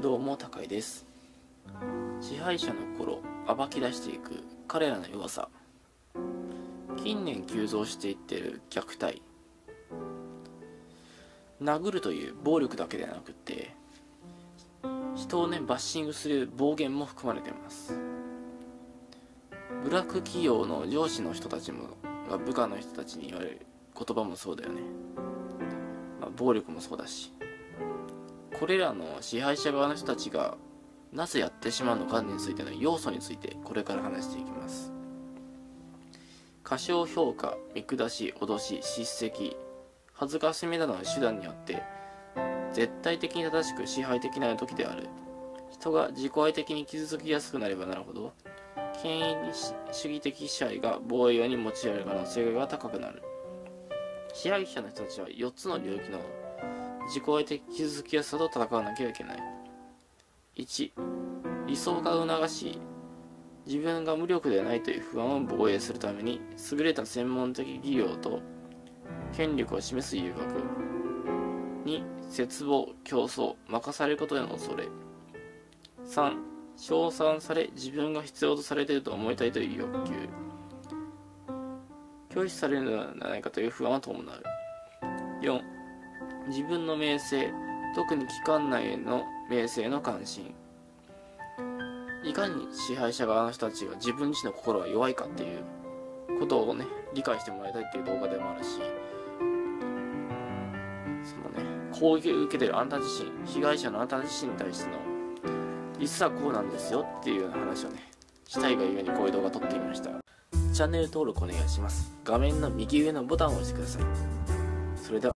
どうも高井です。支配者の頃暴き出していく彼らの弱さ。近年急増していってる虐待。殴るという暴力だけではなくて人をねバッシングする暴言も含まれています。ブラック企業の上司の人たちも部下の人たちに言われる言葉もそうだよね、まあ、暴力もそうだしこれらの支配者側の人たちがなぜやってしまうのかについての要素についてこれから話していきます。過小評価見下し脅し叱責恥ずかしめなどの手段によって絶対的に正しく支配的ない時である。人が自己愛的に傷つきやすくなればなるほど権威主義的支配が防衛用に用いられる可能性が高くなる。支配者の人たちは4つの領域の自己愛的傷つきやすさと戦わなきゃいけない。1理想化を促し自分が無力でないという不安を防衛するために優れた専門的技量と権力を示す誘惑。2絶望競争任されることへの恐れ。3称賛され自分が必要とされていると思いたいという欲求。拒否されるのではないかという不安を伴う。4自分の名声特に機関内への名声の関心。いかに支配者側の人たちが自分自身の心が弱いかっていうことをね理解してもらいたいっていう動画でもあるし。そのね攻撃を受けてるあなた自身被害者のあなた自身に対しての実はこうなんですよっていうような話をねしたいがゆえにこういう動画撮ってみました。チャンネル登録お願いします。画面の右上のボタンを押してください。それでは。